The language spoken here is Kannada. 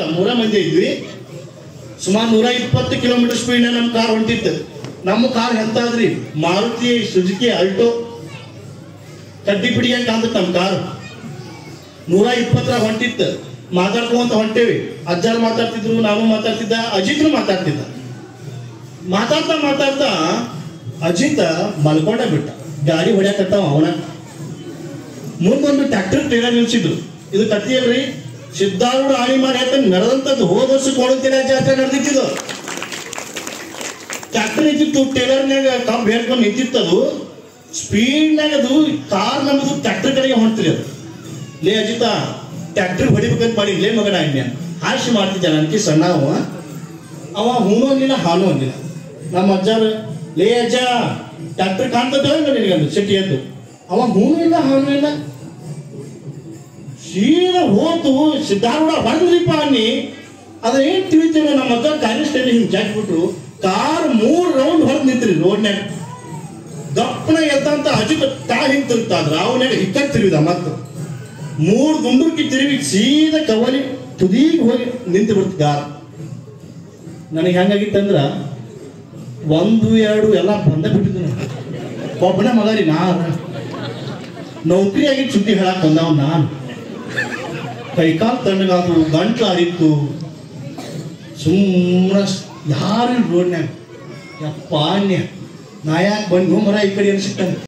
ಮೂರ ಮಂದಿ ಇದ್ವಿ. ಸುಮಾರು ನೂರ ಇಪ್ಪತ್ತು ಕಿಲೋಮೀಟರ್ ಸ್ಪೀಡ್ ನಮ್ಮ ಕಾರ್ ಹೊಂಟಿತ್ತು. ನಮ್ಮ ಕಾರ್ ಎಂತಾದ್ರಿ ಮಾರುತಿ, ಸುಜುಕಿ ಅಲ್ಟೋ ಕಡ್ಡಿ ಪಿಡಿ ಅಂತ ಅಂದ್ರ ನಮ್ಮ ಕಾರ್ ನೂರ ಇಪ್ಪತ್ತರ ಹೊಂಟಿತ್ತು. ಮಾತಾಡ್ಕೊಂತ ಹೊಂಟೇವಿ. ಅಜ್ಜಾರು ಮಾತಾಡ್ತಿದ್ರು, ನಾನು ಮಾತಾಡ್ತಿದ್ದ ಅಜಿತ್ನು ಮಾತಾಡ್ತಿದ್ದ. ಮಾತಾಡ್ತಾ ಮಾತಾಡ್ತಾ ಅಜಿತ್ ಮಲ್ಕೊಂಡ ಬಿಟ್ಟ. ಗಾಡಿ ಹೊಡ್ಯಾಕತ್ತಾವ ಅವನ. ಮುಂದೊಂದು ಟ್ರ್ಯಾಕ್ಟರ್ ಟ್ರೇಲರ್ ನಿಲ್ಸಿದ್ರು. ಇದು ಕತ್ತಿಯಲ್ರಿ ಸಿದ್ಧಾರೂಢ ಆಳಿ ಮಾಡಿ ಯಾಕಂದ್ರೆ ನಡೆದಂತದ್ದು ಹೋದ ವರ್ಷ ಕೋಣಂತಿನ ಜಾತ್ರೆ ನಡೆದಿತ್ತು ಟ್ಯಾಕ್ಟರ್ ಇದ್ದಿತ್ತು ಟೇಲರ್ನಾಗ ಕಂಬ್ ಹೇಳ್ಕೊಂಡು ನಿಂತಿತ್ತದು ಸ್ಪೀಡ್ನಾಗ ಅದು ಕಾರ್ ನಮ್ಮದು ಟ್ರ್ಯಾಕ್ಟರ್ ಕಡೆಗೆ ಹೊಂಟ್ರಿ ಅದು. ಲೇ ಅಜಿತ ಟ್ರ್ಯಾಕ್ಟರ್ ಹೊಡಿಬೇಕಂತ ಮಾಡಿ, ಲೇ ಮಗನ ಅಣ್ಣ. ಹಾಶಿ ಮಾಡ್ತಿದ್ದ ನನಗೆ ಸಣ್ಣ ಅವ. ಅವ ಹೂನು ಅಂದಿಲ್ಲ ಹಾನು ಅಂದಿಲ್ಲ ನಮ್ಮ ಅಜ್ಜಾರು, ಲೇ ಅಜ್ಜ ಟ್ಯಾಕ್ಟರ್ ಕಾಣ್ತದ ನಿನಗಂದು ಸಿಟಿ ಎದ್ದು. ಅವ ಹೂನು ಇಲ್ಲ, ಹಾನು ಇಲ್ಲ. ಸೀದಾ ಹೋತು, ಸಿದ್ಧಾರೂಢ ಬಂದ್ರಿಪ್ಪ ಅನ್ನಿ. ಅದ್ರ ಏನ್ ತಿಳಿತೀವಿ ನಮ್ಮ ಹತ್ರ ಕಾನ್ಸ್ಟೇಬಲ್ ಹಿಂಗೆ ಜಾಕ್ಬಿಟ್ರು ಕಾರ್ ಮೂರ್ ರೌಂಡ್ ಹೊರಗ್ ನಿಂತ್ರಿ ರೋಡ್ನ್ಯಾಗ ದಪ್ಪನ ಎದ್ದಂತ ಅಜಿತ ತಾ ಹಿಂಗ್ ತಿರುಗ್ತಾದ್ರ ಅವನ್ಯಾಗ ಹಿಕ್ಕ ತಿರುಗಿದ ಮತ್ತ. ಮೂರ್ ಗುಂಡುರ್ಕಿ ತಿರುಗಿ ಸೀದಾ ಕವಲಿ ತುದೀಗ್ ಹೋಗಿ ನಿಂತು ಬಿಡ್ತು ಕಾರ್ ನನಗೆ ಹೆಂಗಾಗಿತ್ತಂದ್ರ ಒಂದು, ಎರಡು ಎಲ್ಲ ಬಂದ ಬಿಟ್ಟಿದ್ದು ಒಬ್ಬನೇ ಮಗ ರೀ ನಾನು. ನೌಕರಿಯಾಗಿ ಸುದ್ದಿ ಹೇಳಕ್ ಬಂದವ್ ನಾನು. ಕೈಕಾಲು ತಣ್ಣಗಾದು ಗಂಟ್ಲು ಹರಿತು ಸುಮ್ಮನೆ ಯಾರು ರೋಡ್ನ್ಯಾಗ ಯಪ್ಪ ಅನ್ಯ. ನಾ ಯಾಕೆ ಬಂದು ಮರ ಈ ಕಡೆ ಅನ್ಸಿಟ್ಟಂಗೆ